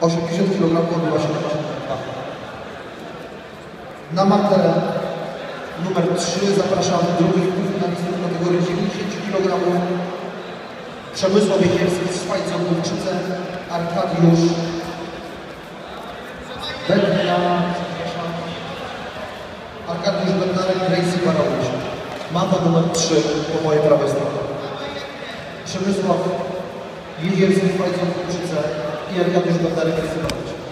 80 kg odbywa się na Na matę numer 3 zapraszamy drugich finalistów kategorii 90 kg. Przemysław Jechierski z Szwajcą Główczyce, Arkadiusz przepraszam, Arkadiusz Bednarek, Gracie Barowisz. Mata numer 3 po mojej prawej stronie. Przemysław Jezierski z Szwajcą Główczyce i Arkadiusz Bednarek, Gracie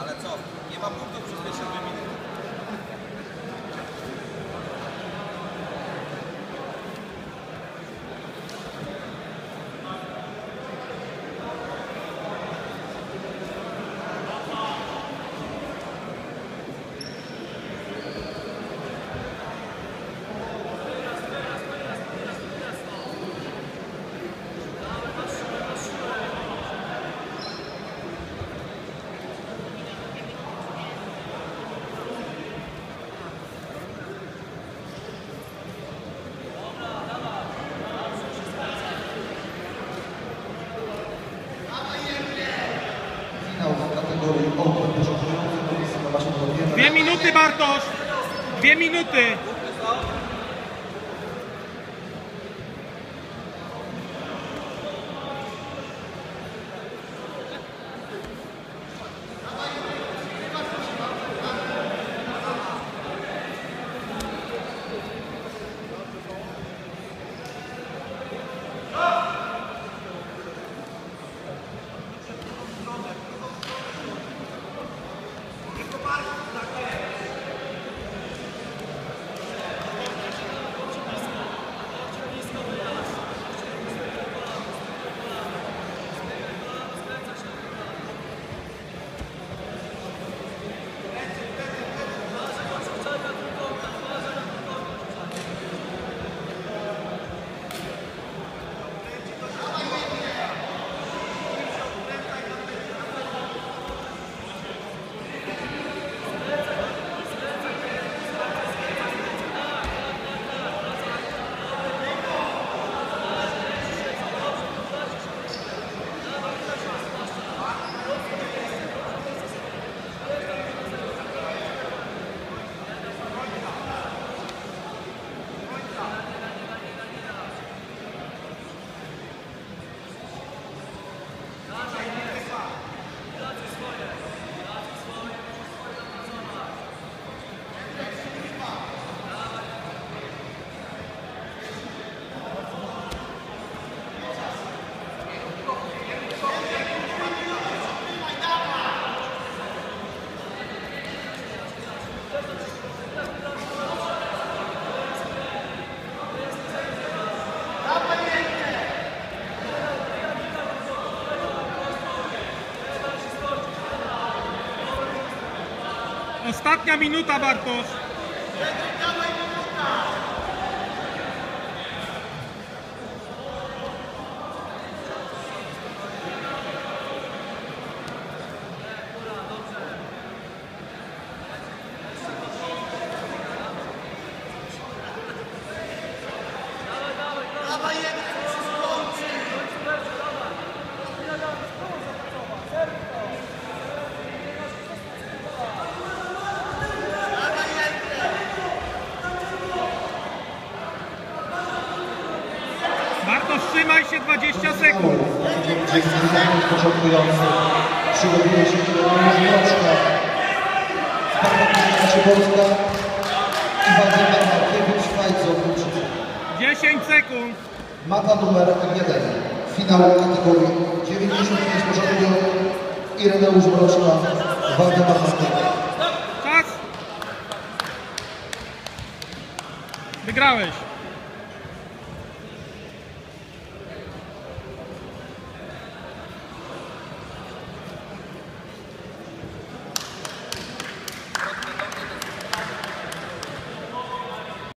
Ale co? Nie ma punktów przez pierwsze dwie minuty. Dwie minuty Bartosz! Dwie minuty! Ostatnia minuta Bartosz! Bartosz trzymaj się 20 sekund! Początkujący. Przygotuje się Juliusz Mroczka. Spartak Szybowska i Waldemar Markiewicz, Kulczyca. 10 sekund! Mata numer 1. Finał kategorii 95 początkują Ireneusz Mroczka, Waldemar Markiewicz. Czas! Wygrałeś.